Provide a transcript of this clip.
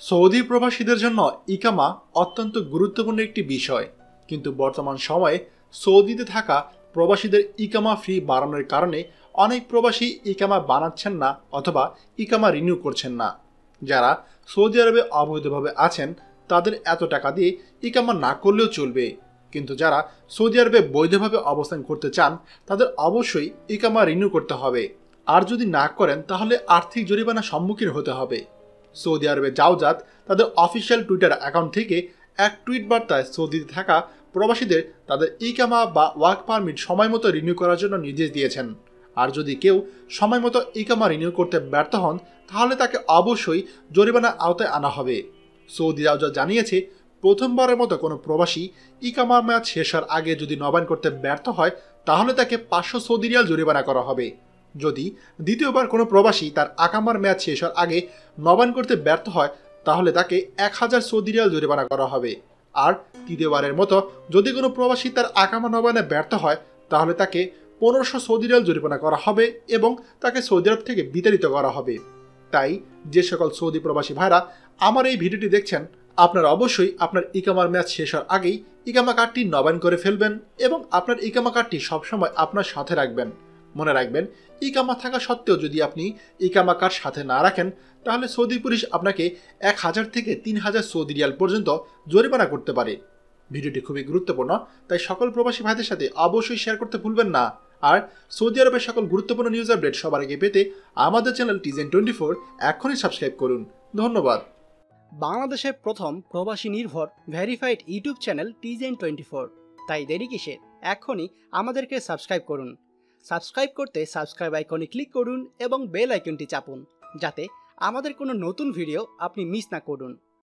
Saudi প্রবাসীদের জন্য ইকামা অত্যন্ত গুরুত্বপূর্ণ একটি বিষয়। কিন্তু বর্তমান সময়ে সৌদিতে থাকা প্রবাসীদের ইকামা ফি বাড়ানোর কারণে অনেক প্রবাসী ইকামা বানাচ্ছেন না অথবা ইকামা রিনিউ করছেন না। যারা সৌদি আরবে অবৈধভাবে আছেন, তাদের এত টাকা দিয়ে ইকামা না করলেও চলবে। কিন্তু যারা সৌদি আরবে বৈধভাবে অবস্থান করতে চান, তাদের অবশ্যই ইকামা রিনিউ করতে হবে। আর যদি না করেন, তাহলে আর্থিক জরিমানার সম্মুখীন হতে হবে। সৌদি আরবে যাওজাত তাদের অফিসিয়াল টুইটার অ্যাকাউন্ট থেকে এক টুইট বার্তায় সৌদিতে থাকা প্রবাসীদের তাদের ইকামা বা ওয়ার্ক পারমিট সময় মতো রিনিউ করার জন্য নির্দেশ দিয়েছেন। আর যদি কেউ সময় মতো ইকামা রিনিউ করতে ব্যর্থ হন, তাহলে তাকে অবশ্যই জরিমানার আওতায় আনা হবে। সৌদি রাজা জানিয়েছে, প্রথমবারের মতো কোনো প্রবাসী ইকামার মেয়াদ শেষ হওয়ার আগে যদি নবায়ন করতে ব্যর্থ হয়, তাহলে তাকে পাঁচশো সৌদি রিয়াল জরিমানা করা হবে। যদি দ্বিতীয়বার কোনো প্রবাসী তার আকামার মেয়াদ শেষ হওয়ার আগে নবায়ন করতে ব্যর্থ হয়, তাহলে তাকে এক হাজার সৌদি রিয়াল জরিমানা করা হবে। আর তৃতীয়বারের মতো যদি কোনো প্রবাসী তার আকামা নবায়নে ব্যর্থ হয়, তাহলে তাকে পনেরোশো সৌদি রিয়াল জরিমানা করা হবে এবং তাকে সৌদি আরব থেকে বিতাড়িত করা হবে। তাই যে সকল সৌদি প্রবাসী ভাইরা আমার এই ভিডিওটি দেখছেন, আপনারা অবশ্যই আপনার ইকামার ম্যাচ শেষ হওয়ার আগেই ইকামা কার্ডটি নবায়ন করে ফেলবেন এবং আপনার ইকামা কার্ডটি সবসময় আপনার সাথে রাখবেন। মনে রাখবেন, ইকামা থাকা সত্ত্বেও যদি আপনি ইকামা কার্ড সাথে না রাখেন, তাহলে সৌদি পুলিশ আপনাকে এক হাজার থেকে তিন হাজার সৌদি রিয়াল পর্যন্ত জরিমানা করতে পারে। ভিডিওটি খুবই গুরুত্বপূর্ণ, তাই সকল প্রবাসী ভাইদের সাথে অবশ্যই শেয়ার করতে ভুলবেন না। আর সৌদি আরবের সকল গুরুত্বপূর্ণ নিউজ আপডেট সবার আগে পেতে আমাদের চ্যানেল টিজেন টোয়েন্টি ফোর এখনই সাবস্ক্রাইব করুন। ধন্যবাদ। বাংলাদেশের প্রথম প্রবাসী নির্ভর ভেরিফাইড ইউটিউব চ্যানেল টিজেন টোয়েন্টি ফোর তাই দেরি কিসের? এখনই আমাদেরকে সাবস্ক্রাইব করুন। সাবস্ক্রাইব করতে সাবস্ক্রাইব আইকনে ক্লিক করুন এবং বেল আইকনটি চাপুন, যাতে আমাদের কোনো নতুন ভিডিও আপনি মিস না করুন।